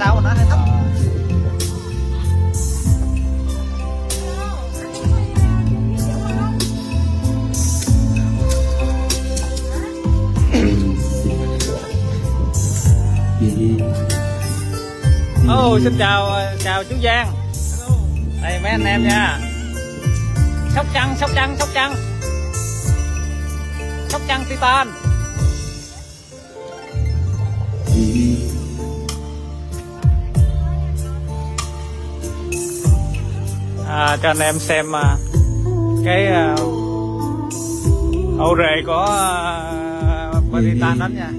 sao mà nó hơi thấp. Oh, xin chào chào chú Giang. Đây mấy anh em nha. Sóc trăng sóc trăng sóc trăng. Sóc trăng titan. À, cho anh em xem à, cái à, âu rề của à, Baritan đánh nha.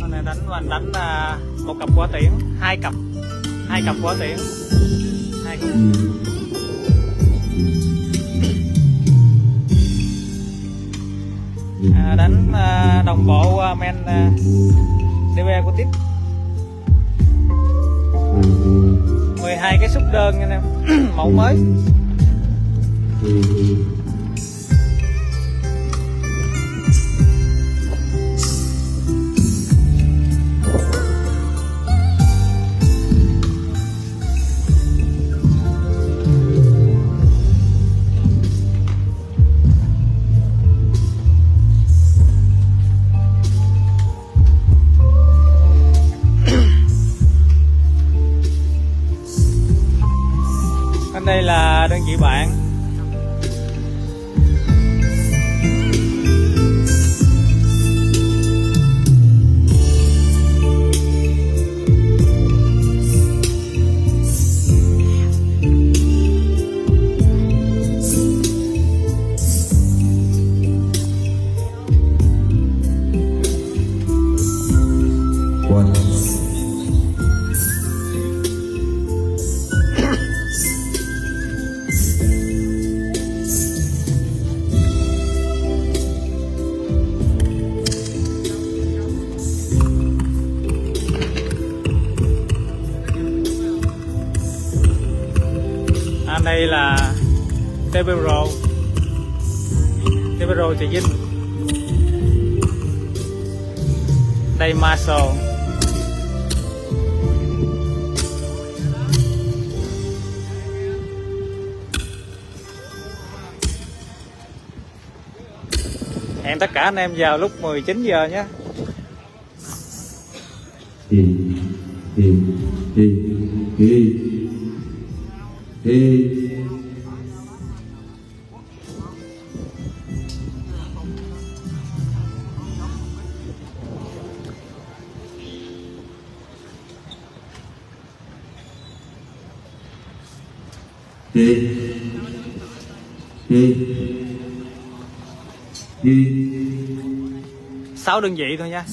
Anh này đánh anh đánh à, một cặp quả tiễn hai cặp hai cặp quả tiễn hai cặp. À, đánh à, đồng bộ à, men à, DB của tiếp. Ừ. 12 cái xúc đơn nha anh em. Mẫu mới. Ừ. bạn. TP Pro TP Trà Vinh đây Marshall hẹn tất cả anh em vào lúc 19 giờ nhé. Hey, hey, hey, hey, Hi. 6 đơn vị thôi nha.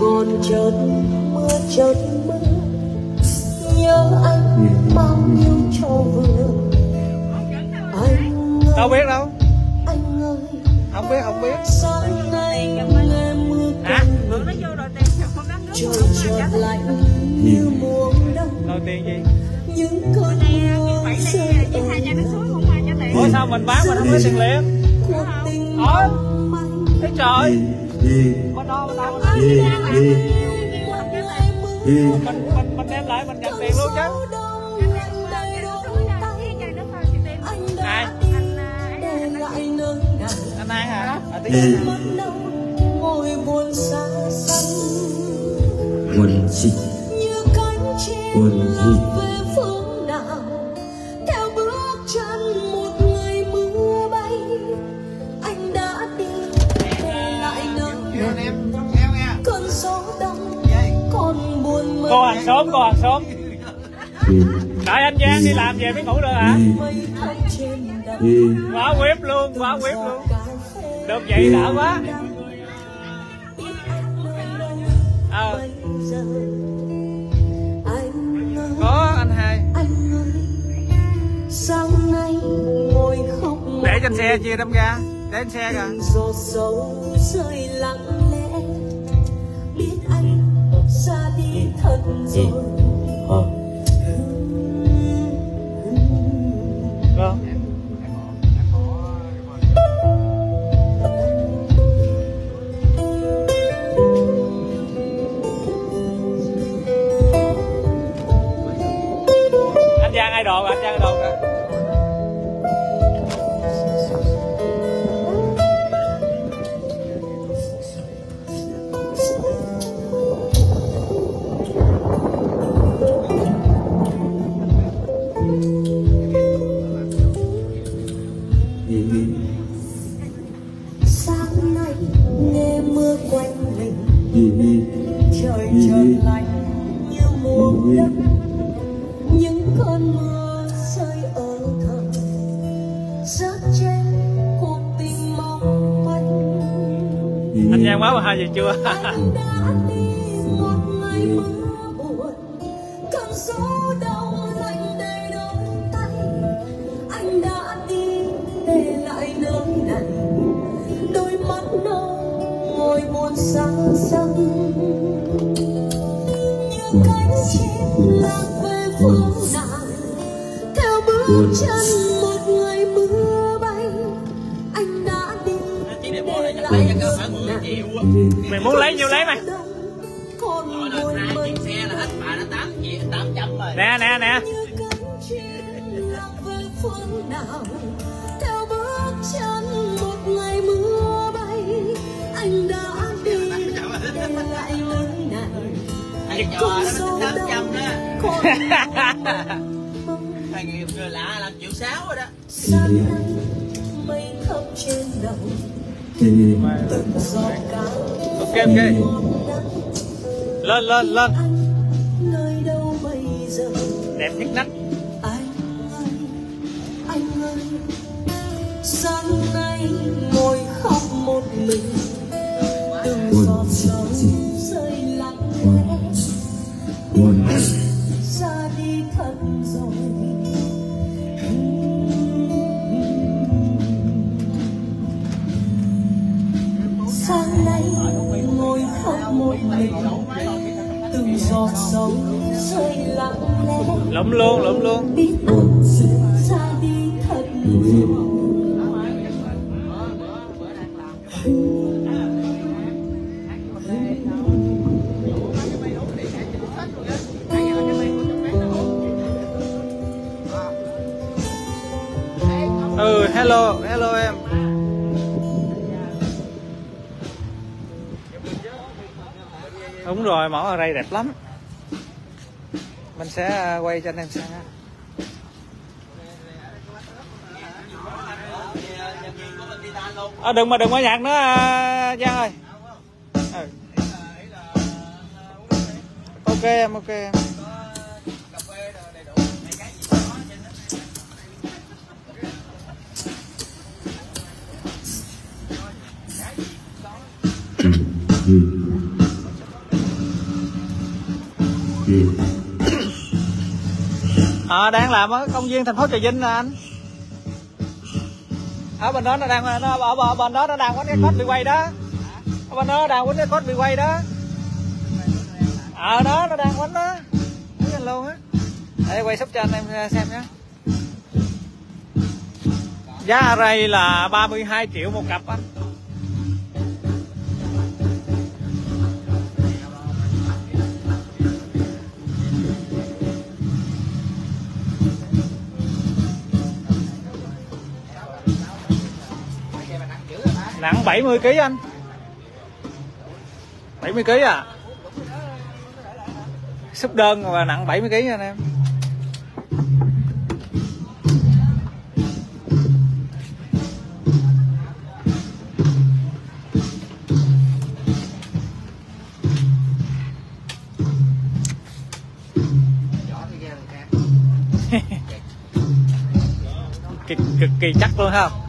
Gòn chợt mưa chợt mưa. Nhớ anh bao nhiêu cho vừa. Anh đâu biết đâu. anh ơi không biết không biết. sáng nay nghe mưa hả? trời chợt lạnh như mùa đông nồi tiền gì? Những cơn mưa rơi ủa sao mình bán mình không có tiền liền? Manh. Ê trời đi đi đi đi mình mình mình đem lại mình nhận tiền luôn chứ ai anh ai hả đi quần xịt quần xịt xuống cô Hằng xuống Đợi anh Giang đi làm về mới ngủ được hả? Quá quýp luôn, quá quýp luôn. Được vậy đã quá. À. Có anh hai. Để trên xe chia đâm ra Để trên xe kìa. Đi sáng nay nghe mưa quanh mình trời lạnh như mùa những cơn mưa rơi ở thầm rớt trên cuộc tình mong manh hai giờ chưa anh đã đi một ngày mưa buồn, cơn gió đông xa xăm những cánh chim lạc về phương dạng theo bước chân một người mưa bay anh đã đi để lại mày muốn lấy nhiêu lấy mày? Còn buồn mình xe là hết bà nó tám triệu tám trăm rồi nè nè nè. Trò con đó số nó tám trăm đông đó. Còn thầy người người lạ là triệu sáu rồi đó. Giọt cát ok ok lên lên lên. Anh nơi đâu bây giờ? Đẹp nhất nách. Anh ơi anh ơi. Sáng nay ngồi khóc lụm luôn biết ra đi thật ừ hello hello em. Đúng rồi mẫu ở đây đẹp lắm. Mình sẽ ờ, quay cho anh em xem à, đừng mà đừng có nhạc nữa à, Giang ơi. Ừ. ok em ok em. À, đang làm ở công viên thành phố trà vinh nè anh ở bên đó nó đang nó, ở, ở bên đó nó đang có cái cốt bị quay đó. Ở bên đó đang có cái cốt bị quay đó. Ở đó nó đang quánh đó. Anh luôn á. Để quay cho anh em xem nhé giá array là 32 triệu một cặp anh nặng 70 kg anh. 70 kg à? Súp đơn mà nặng 70 kg anh em. Cực, cực kỳ chắc luôn ha.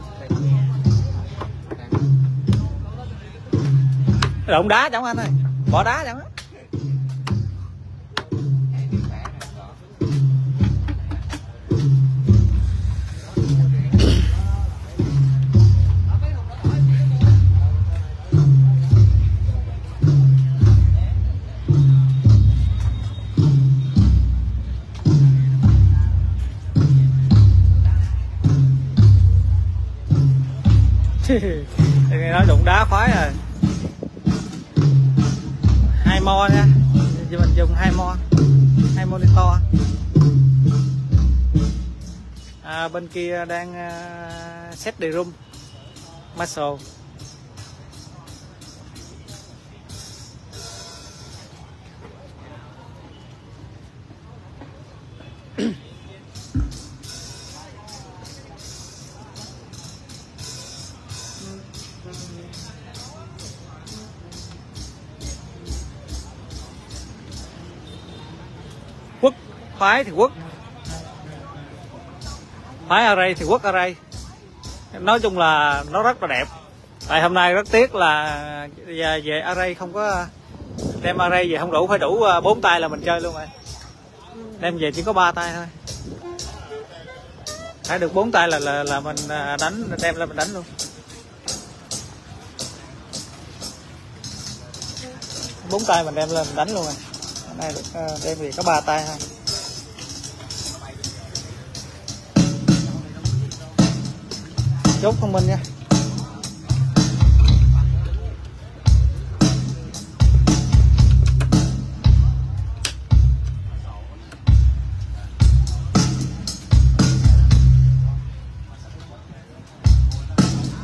Đụng đá chẳng anh ơi. Bỏ đá chẳng á. Nói đụng đá khoái rồi mo nha. Thì mình dùng hai mo hai monitor. À, bên kia đang uh, set the room. Muscle. Phái thì quất phái đây thì quất đây. Nói chung là nó rất là đẹp. Tại hôm nay rất tiếc là về, ở array không có đem array về không đủ phải đủ à, bốn tay là mình chơi luôn rồi. Đem về chỉ có ba tay thôi. Phải được bốn tay là là, là mình à, đánh đem lên mình đánh luôn. Bốn tay mình đem lên mình đánh luôn rồi. Này được à, đem về có ba tay thôi. Chốt thông minh nha.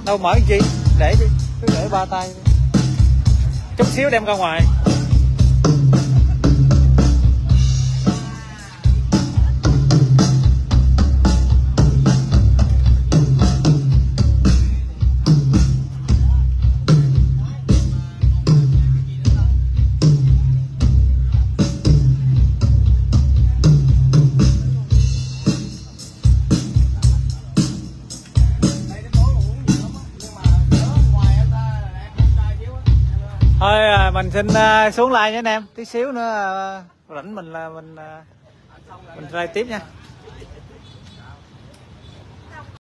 Đâu mở gì? Để đi. Cứ để ba tay chút xíu đem ra ngoài. Mình à, xuống like nha anh em. Tí xíu nữa à, rảnh mình là mình à, mình ra tiếp nha.